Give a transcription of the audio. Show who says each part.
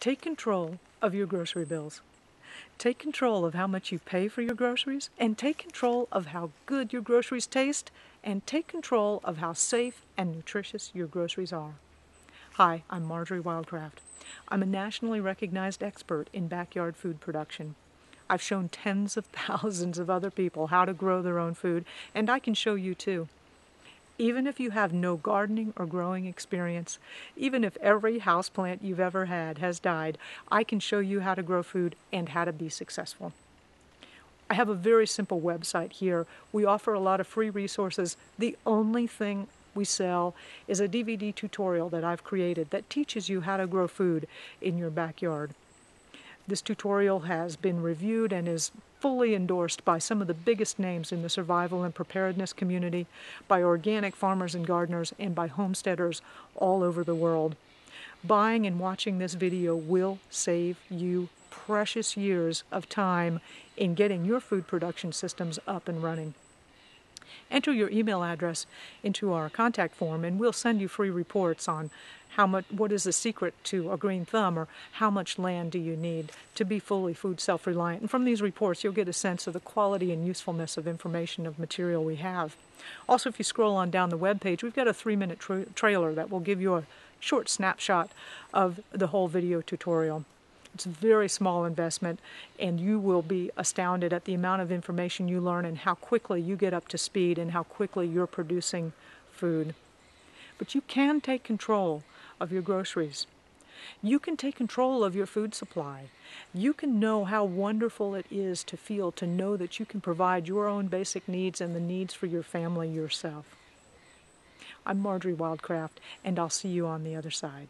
Speaker 1: Take control of your grocery bills. Take control of how much you pay for your groceries, and take control of how good your groceries taste, and take control of how safe and nutritious your groceries are. Hi, I'm Marjory Wildcraft. I'm a nationally recognized expert in backyard food production. I've shown tens of thousands of other people how to grow their own food, and I can show you too. Even if you have no gardening or growing experience, even if every houseplant you've ever had has died, I can show you how to grow food and how to be successful. I have a very simple website here. We offer a lot of free resources. The only thing we sell is a DVD tutorial that I've created that teaches you how to grow food in your backyard. This tutorial has been reviewed and is fully endorsed by some of the biggest names in the survival and preparedness community, by organic farmers and gardeners, and by homesteaders all over the world. Buying and watching this video will save you precious years of time in getting your food production systems up and running. Enter your email address into our contact form and we'll send you free reports on how much what is the secret to a green thumb or how much land do you need to be fully food self-reliant. And from these reports you'll get a sense of the quality and usefulness of information of material we have. Also if you scroll on down the web page, we've got a 3-minute tra trailer that will give you a short snapshot of the whole video tutorial. It's a very small investment, and you will be astounded at the amount of information you learn and how quickly you get up to speed and how quickly you're producing food. But you can take control of your groceries. You can take control of your food supply. You can know how wonderful it is to feel to know that you can provide your own basic needs and the needs for your family yourself. I'm Marjory Wildcraft, and I'll see you on the other side.